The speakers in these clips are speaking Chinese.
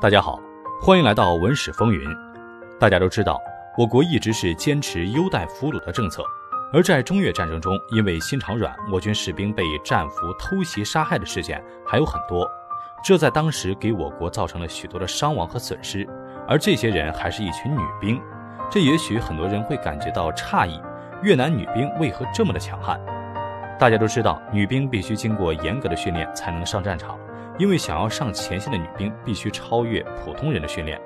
大家好，欢迎来到文史风云。大家都知道，我国一直是坚持优待俘虏的政策，而在中越战争中，因为心肠软，我军士兵被战俘偷袭杀害的事件还有很多，这在当时给我国造成了许多的伤亡和损失。而这些人还是一群女兵，这也许很多人会感觉到诧异：越南女兵为何这么的强悍？大家都知道，女兵必须经过严格的训练才能上战场。因为想要上前线的女兵必须超越普通人的训练，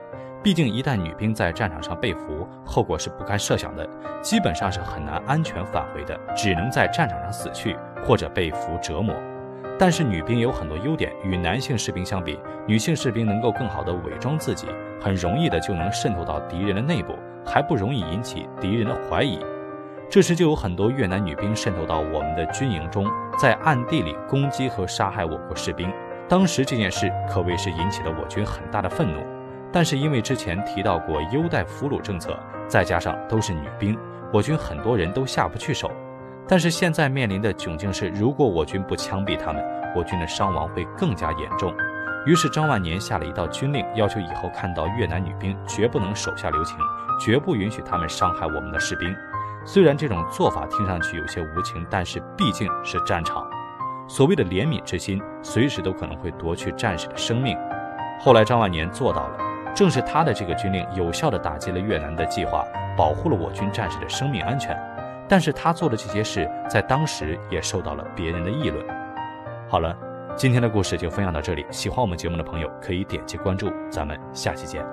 毕竟一旦女兵在战场上被俘，后果是不堪设想的，基本上是很难安全返回的，只能在战场上死去或者被俘折磨。但是女兵有很多优点，与男性士兵相比，女性士兵能够更好的伪装自己，很容易的就能渗透到敌人的内部，还不容易引起敌人的怀疑。这时就有很多越南女兵渗透到我们的军营中，在暗地里攻击和杀害我国士兵。当时这件事可谓是引起了我军很大的愤怒，但是因为之前提到过优待俘虏政策，再加上都是女兵，我军很多人都下不去手。但是现在面临的窘境是，如果我军不枪毙他们，我军的伤亡会更加严重。于是张万年下了一道军令，要求以后看到越南女兵绝不能手下留情，绝不允许他们伤害我们的士兵。虽然这种做法听上去有些无情，但是毕竟是战场。所谓的怜悯之心，随时都可能会夺去战士的生命。后来张万年做到了，正是他的这个军令，有效地打击了越南的计划，保护了我军战士的生命安全。但是他做的这些事，在当时也受到了别人的议论。好了，今天的故事就分享到这里。喜欢我们节目的朋友，可以点击关注，咱们下期见。